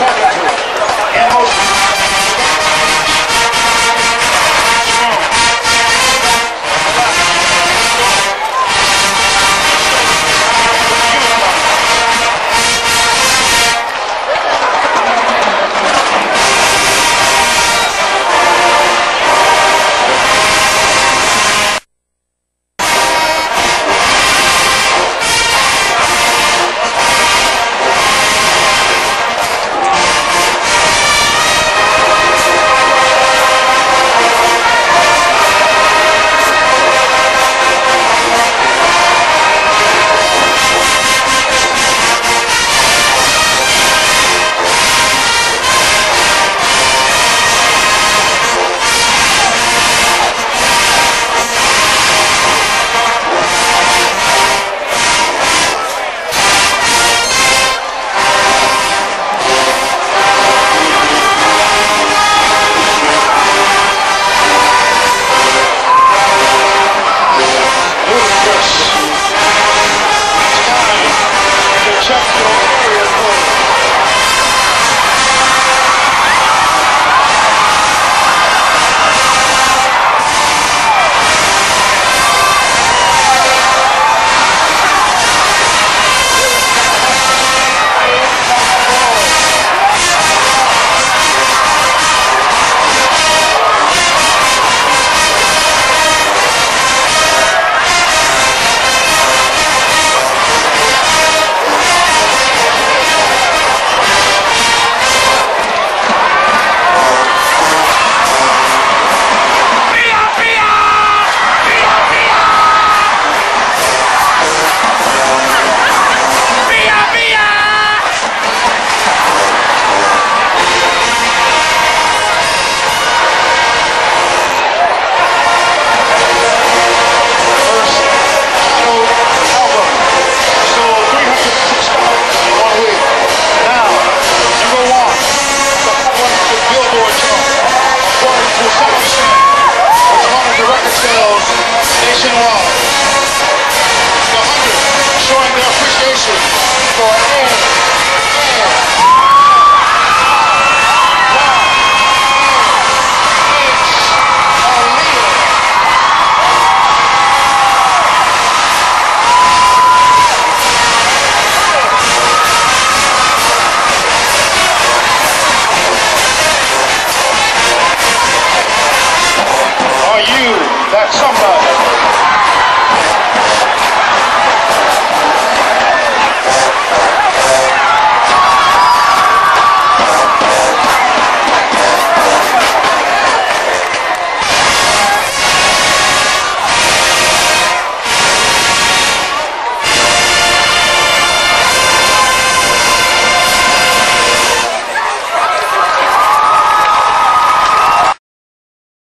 California. exceptional somebody.